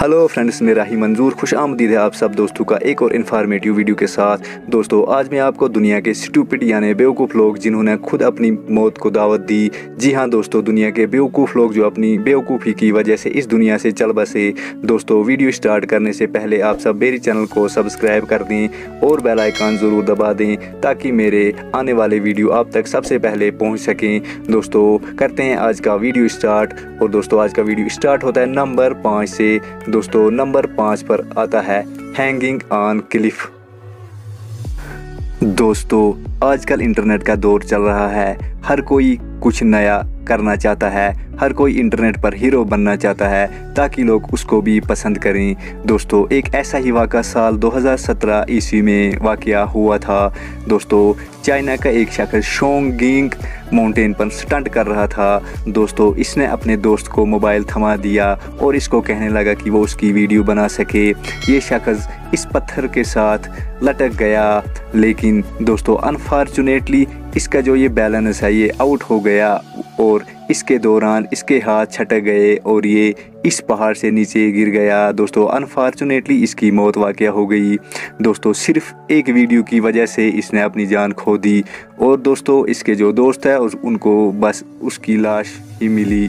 Hello friends मेरा ही मंजूर खुश आमदीद है आप सब दोस्तों का एक और इन्फॉर्मेटिव वीडियो के साथ। दोस्तों, आज मैं आपको दुनिया के स्टूपिड यानी बेवकूफ़ लोग जिन्होंने खुद अपनी मौत को दावत दी। जी हाँ दोस्तों, दुनिया के बेवकूफ़ लोग जो अपनी बेवकूफ़ी की वजह से इस दुनिया से चल बसे। दोस्तों वीडियो स्टार्ट करने से पहले आप सब मेरे चैनल को सब्सक्राइब कर दें और बेल आइकान ज़रूर दबा दें ताकि मेरे आने वाले वीडियो आप तक सबसे पहले पहुँच सकें। दोस्तों, करते हैं आज का वीडियो स्टार्ट और दोस्तों, आज का वीडियो स्टार्ट होता है नंबर पाँच से दोस्तों, नंबर पाँच पर आता है हैंगिंग ऑन क्लिफ दोस्तों, आजकल इंटरनेट का दौर चल रहा है। हर कोई कुछ नया करना चाहता है। हर कोई इंटरनेट पर हीरो बनना चाहता है ताकि लोग उसको भी पसंद करें। दोस्तों, एक ऐसा ही वाक़ा साल 2017 ईस्वी में वाक़ हुआ था। दोस्तों, चाइना का एक शख्स शोंग शोंगिंग माउंटेन पर स्टंट कर रहा था। दोस्तों, इसने अपने दोस्त को मोबाइल थमा दिया और इसको कहने लगा कि वो उसकी वीडियो बना सके। ये शख्स इस पत्थर के साथ लटक गया। लेकिन दोस्तों अनफॉर्चुनेटली इसका जो ये बैलेंस है, ये आउट हो गया और इसके दौरान इसके हाथ छटक गए और ये इस पहाड़ से नीचे गिर गया। दोस्तों अनफॉर्चुनेटली इसकी मौत वाक़ हो गई। दोस्तों सिर्फ़ एक वीडियो की वजह से इसने अपनी जान खो दी और दोस्तों इसके जो दोस्त है उनको बस उसकी लाश ही मिली।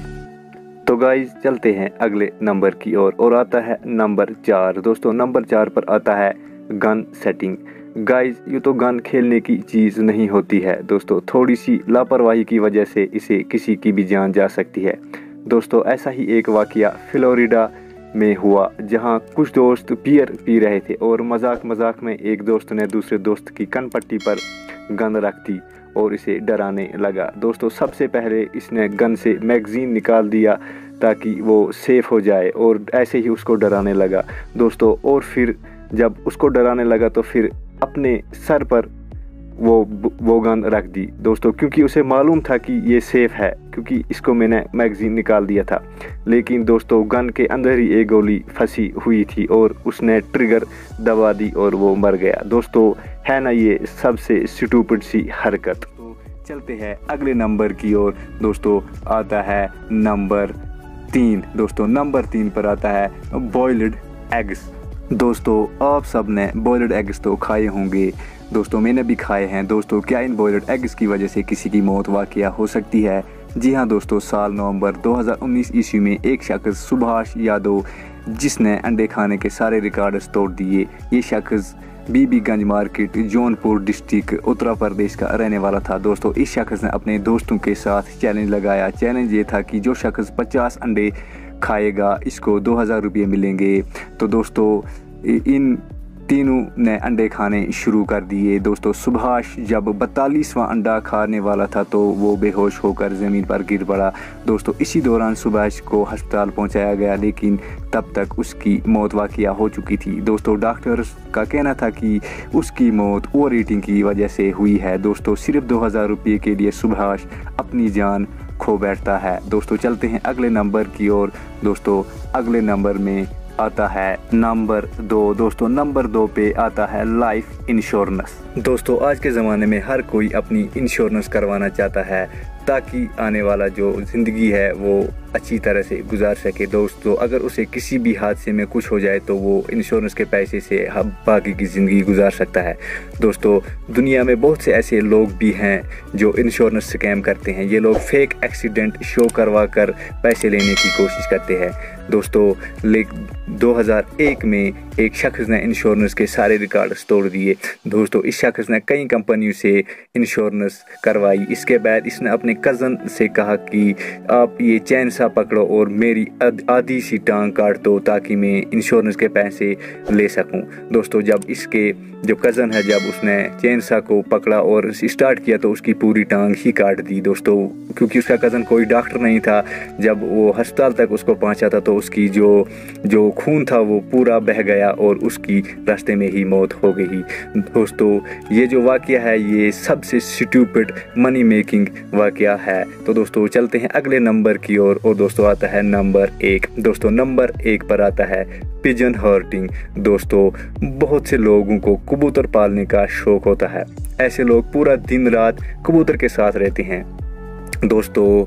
तो गाइज़ चलते हैं अगले नंबर की ओर और, और आता है नंबर चार। दोस्तों नंबर चार पर आता है गन सेटिंग गाइस ये तो गन खेलने की चीज़ नहीं होती है। दोस्तों थोड़ी सी लापरवाही की वजह से इसे किसी की भी जान जा सकती है। दोस्तों, ऐसा ही एक वाक़ फ्लोरिडा में हुआ, जहाँ कुछ दोस्त पियर पी रहे थे और मज़ाक मज़ाक में एक दोस्त ने दूसरे दोस्त की कन पट्टी पर गन रख दी और इसे डराने लगा। दोस्तों, सबसे पहले इसने गन से मैगज़ीन निकाल दिया ताकि वो सेफ़ हो जाए और ऐसे ही उसको डराने लगा। दोस्तों, और फिर जब उसको डराने लगा तो फिर अपने सर पर वो वो गन रख दी दोस्तों, क्योंकि उसे मालूम था कि ये सेफ़ है, क्योंकि इसको मैंने मैगज़ीन निकाल दिया था। लेकिन दोस्तों, गन के अंदर ही एक गोली फंसी हुई थी और उसने ट्रिगर दबा दी और वो मर गया। दोस्तों, है ना ये सबसे स्टूपिड सी हरकत। तो चलते हैं अगले नंबर की ओर। दोस्तों, आता है नंबर तीन। दोस्तों, नंबर तीन पर आता है बॉयल्ड एग्स। दोस्तों, आप सबने बॉयल्ड एग्स तो खाए होंगे। दोस्तों, मैंने भी खाए हैं। दोस्तों, क्या इन बॉयल्ड एग्स की वजह से किसी की मौत वाक़ हो सकती है? जी हाँ दोस्तों, साल नवंबर 2019 ईस्वी में एक शख्स सुभाष यादव, जिसने अंडे खाने के सारे रिकॉर्ड्स तोड़ दिए। ये शख्स बीबीगंज मार्केट, जौनपुर डिस्ट्रिक्ट, उत्तर प्रदेश का रहने वाला था। दोस्तों, इस शख्स ने अपने दोस्तों के साथ चैलेंज लगाया। चैलेंज ये था कि जो शख्स 50 अंडे खाएगा, इसको दो हज़ार रुपये मिलेंगे। तो दोस्तों इन तीनों ने अंडे खाने शुरू कर दिए। दोस्तों, सुभाष जब बतालीसवां अंडा खाने वाला था तो वो बेहोश होकर ज़मीन पर गिर पड़ा। दोस्तों, इसी दौरान सुभाष को अस्पताल पहुँचाया गया, लेकिन तब तक उसकी मौत वाक़िया हो चुकी थी। दोस्तों, डॉक्टर्स का कहना था कि उसकी मौत ओवर ईटिंग की वजह से हुई है। दोस्तों, सिर्फ़ दो हज़ार रुपये के लिए सुभाष अपनी जान खो बैठता है। दोस्तों, चलते हैं अगले नंबर की ओर। दोस्तों, अगले नंबर में आता है नंबर दो। दोस्तों, नंबर दो पे आता है लाइफ इंश्योरेंस दोस्तों, आज के ज़माने में हर कोई अपनी इंश्योरेंस करवाना चाहता है, ताकि आने वाला जो ज़िंदगी है वो अच्छी तरह से गुजार सके। दोस्तों, अगर उसे किसी भी हादसे में कुछ हो जाए तो वो इंश्योरेंस के पैसे से बाकी की ज़िंदगी गुजार सकता है। दोस्तों, दुनिया में बहुत से ऐसे लोग भी हैं जो इंश्योरेंस स्कैम करते हैं। ये लोग फेक एक्सीडेंट शो करवा कर पैसे लेने की कोशिश करते हैं। दोस्तों ले 2001 में एक शख्स ने इंश्योरेंस के सारे रिकॉर्ड तोड़ दिए। दोस्तों, इस शख्स ने कई कंपनियों से इंश्योरेंस करवाई। इसके बाद इसने अपने कज़न से कहा कि, आप ये चैन सा पकड़ो और मेरी आधी सी टांग काट दो ताकि मैं इंश्योरेंस के पैसे ले सकूँ। दोस्तों जब इसके जो कज़न है जब उसने चैन सा को पकड़ा और स्टार्ट किया तो उसकी पूरी टांग ही काट दी। दोस्तों क्योंकि उसका कज़न कोई डॉक्टर नहीं था जब वो अस्पताल तक उसको पहुँचा था तो उसकी जो जो खून था वो पूरा बह गया और उसकी रास्ते में ही मौत हो गई। दोस्तों ये जो वाक़ है ये सबसे स्टूपिड मनी मेकिंग वाक़ है। तो दोस्तों चलते हैं अगले नंबर की ओर और, और दोस्तों आता है नंबर एक। दोस्तों, नंबर एक पर आता है पिजन हर्टिंग दोस्तों, बहुत से लोगों को कबूतर पालने का शौक होता है। ऐसे लोग पूरा दिन रात कबूतर के साथ रहते हैं। दोस्तों,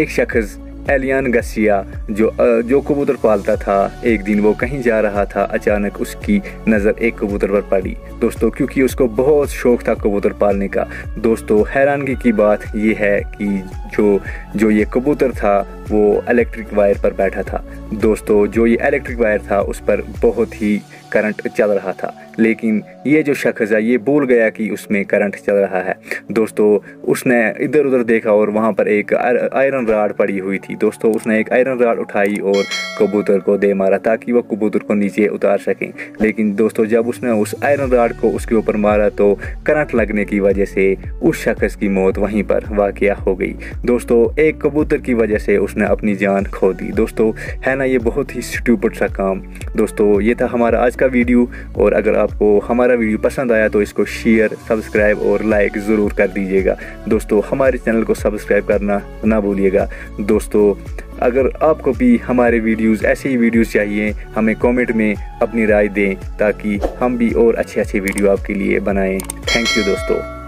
एक शख्स, एलियान गसिया, जो जो कबूतर पालता था, एक दिन वो कहीं जा रहा था, अचानक उसकी नज़र एक कबूतर पर पड़ी। दोस्तों, क्योंकि उसको बहुत शौक था कबूतर पालने का। दोस्तों, हैरानगी की बात यह है कि जो जो ये कबूतर था, वो इलेक्ट्रिक वायर पर बैठा था। दोस्तों, जो ये इलेक्ट्रिक वायर था, उस पर बहुत ही करंट चल रहा था। लेकिन ये जो शख्स है, ये भूल गया कि उसमें करंट चल रहा है। दोस्तों, उसने इधर उधर देखा और वहाँ पर एक आयरन राड पड़ी हुई थी। दोस्तों, उसने एक आयरन राड उठाई और कबूतर को दे मारा ताकि वह कबूतर को नीचे उतार सकें। लेकिन दोस्तों, जब उसने उस आयरन राड को उसके ऊपर मारा तो करंट लगने की वजह से उस शख्स की मौत वहीं पर वाक़ हो गई। दोस्तों, एक कबूतर की वजह से उसने अपनी जान खो दी। दोस्तों, है ना, ये बहुत ही स्टूपट सा काम। दोस्तों, ये था हमारा आज का वीडियो और अगर आपको हमारा वीडियो पसंद आया तो इसको शेयर सब्सक्राइब और लाइक ज़रूर कर दीजिएगा। दोस्तों, हमारे चैनल को सब्सक्राइब करना ना भूलिएगा। दोस्तों अगर आपको भी हमारे वीडियोस, ऐसे ही वीडियोस चाहिए, हमें कमेंट में अपनी राय दें ताकि हम भी और अच्छे अच्छे वीडियो आपके लिए बनाएँ। थैंक यू दोस्तों।